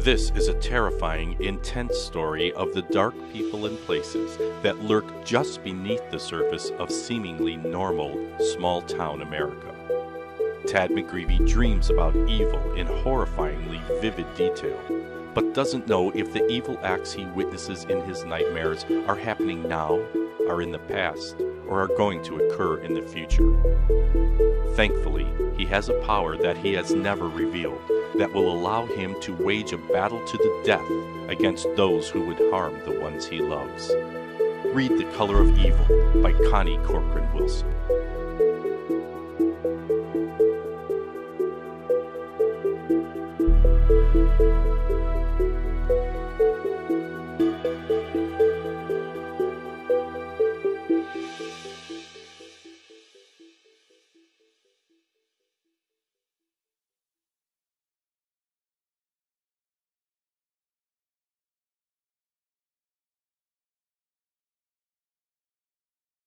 This is a terrifying, intense story of the dark people and places that lurk just beneath the surface of seemingly normal, small town America. Tad McGreevy dreams about evil in horrifyingly vivid detail, but doesn't know if the evil acts he witnesses in his nightmares are happening now, are in the past, or are going to occur in the future. Thankfully, he has a power that he has never revealed that will allow him to wage a battle to the death against those who would harm the ones he loves. Read The Color of Evil by Connie Corcoran Wilson.